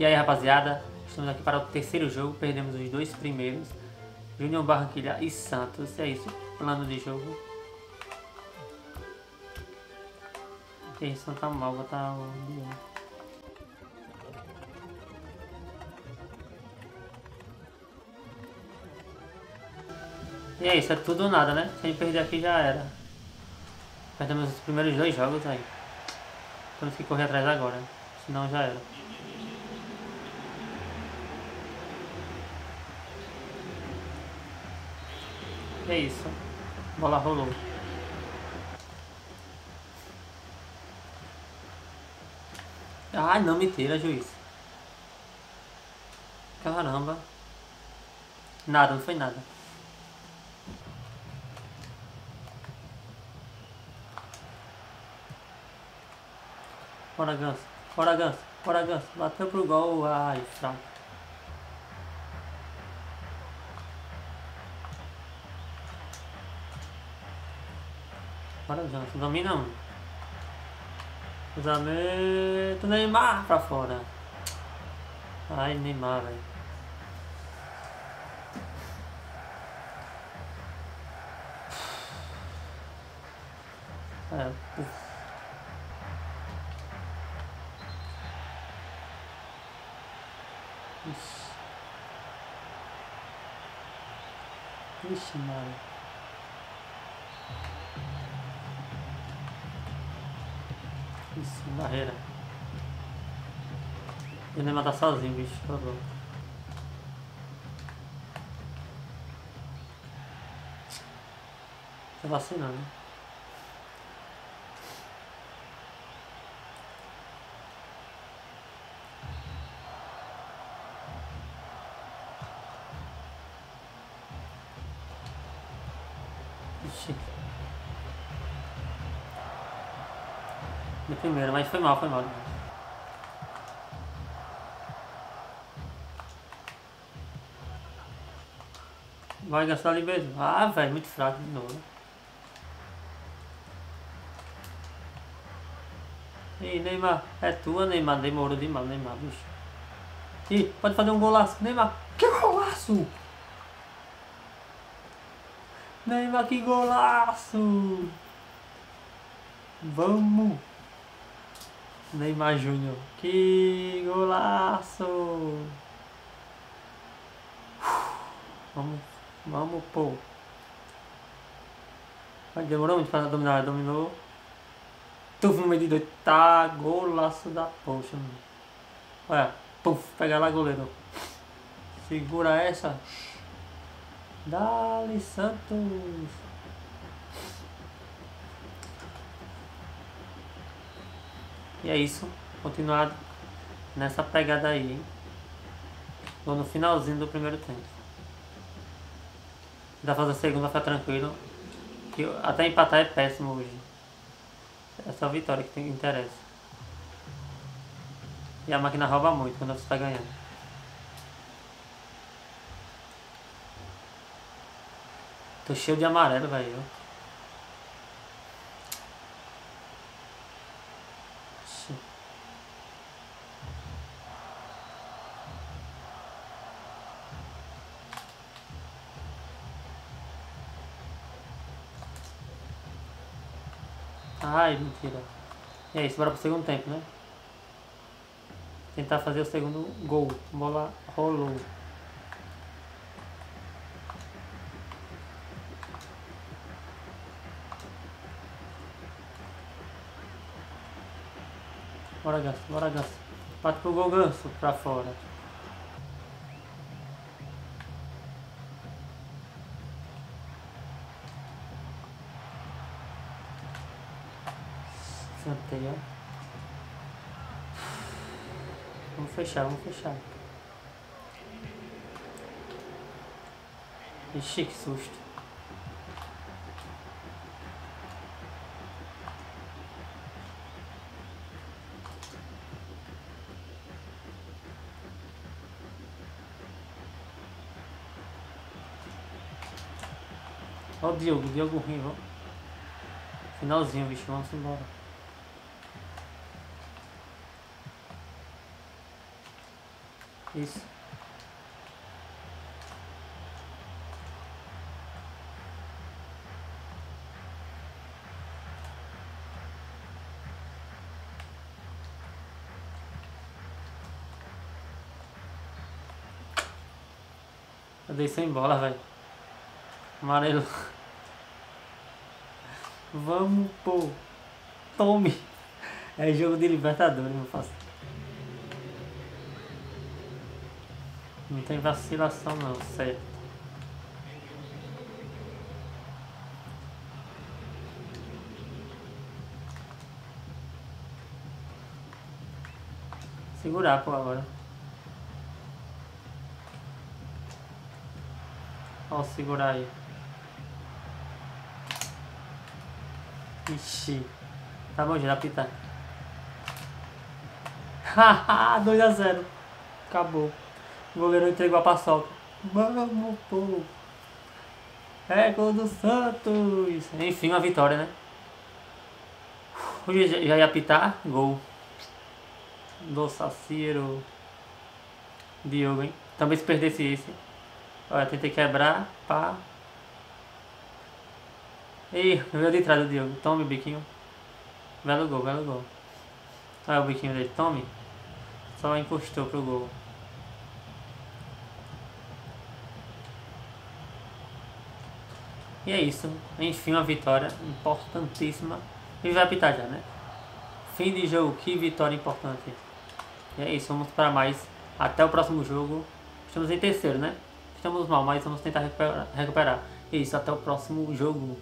E aí, rapaziada, estamos aqui para o terceiro jogo, perdemos os dois primeiros. Júnior Barranquilha e Santos, é isso, plano de jogo. E Santa Mal, vou botar o E é isso, é tudo ou nada, né? Se a gente perder aqui já era. Perdemos os primeiros dois jogos aí. Temos que correr atrás agora, senão já era. É isso. bola rolou. Ai, não, mentira, juiz. Caramba. Nada, não foi nada. Bora, Ganso. Bora, Ganso. Bora, Ganso. Bateu pro gol. Ai, fraco. Bora, Ganso. Domina um. Cruzamento. Neymar pra fora. Ai, Neymar, velho. É, uf. Ixi. Ixi, Isso, barreira. Ele vai matar sozinho, bicho, por favor. Tá vacinando. Ixi. Primeiro, mas foi mal, foi mal. Vai gastar ali mesmo. Ah, velho, muito fraco de novo. Ih, Neymar, é tua, Neymar. Demorou demais, Neymar, bicho. Ih, pode fazer um golaço. Neymar, que golaço! Neymar, que golaço! Vamos! Neymar Júnior, que golaço! Vamos, vamos, pô! Demorou muito para dominar, dominou. Tuf no meio de dois, tá, golaço da poxa, mano. Olha, puf, pega lá, goleiro. Segura essa. Dali Santos. E é isso. Continuado nessa pegada aí? Tô no finalzinho do primeiro tempo. Dá fazer a segunda, ficar tranquilo. Que até empatar é péssimo hoje. É só a vitória que tem interessa. E a máquina rouba muito quando você está ganhando. Tô cheio de amarelo, velho. Ai, mentira. É isso, bora pro segundo tempo, né? Tentar fazer o segundo gol. Bola rolou. Bora, Ganso, bora, Ganso. Bate pro gol, Ganso, pra fora. Santeio. Vamos fechar, vamos fechar. Ixi, que susto. Olha o Diogo, Diogo ruim, ó. Finalzinho, bicho, vamos embora. Isso. Eu dei sem bola, velho. Amarelo. Vamos, pô. Tome. É jogo de Libertadores, meu parceiro. Não tem vacilação não, certo. Segurar, pô, agora. Ó, segurar aí. Ixi. Tá bom, já apitar. Haha, 2x0. Acabou. O goleiro entregou a paçoca. Vamos, pô. É gol do Santos. Enfim, uma vitória, né? Hoje já ia apitar. Gol. Do Saciro. Diogo, hein? Também se perdesse esse. Olha, tentei quebrar. Pá. Ih, veio de trás do Diogo. Tome, biquinho. Belo gol, belo gol. Olha o biquinho dele. Tome. Só encostou pro gol. E é isso. Enfim, uma vitória importantíssima. E vai apitar já, né? Fim de jogo. Que vitória importante. E é isso. Vamos para mais. Até o próximo jogo. Estamos em terceiro, né? Estamos mal, mas vamos tentar recuperar. recuperar. É isso. Até o próximo jogo.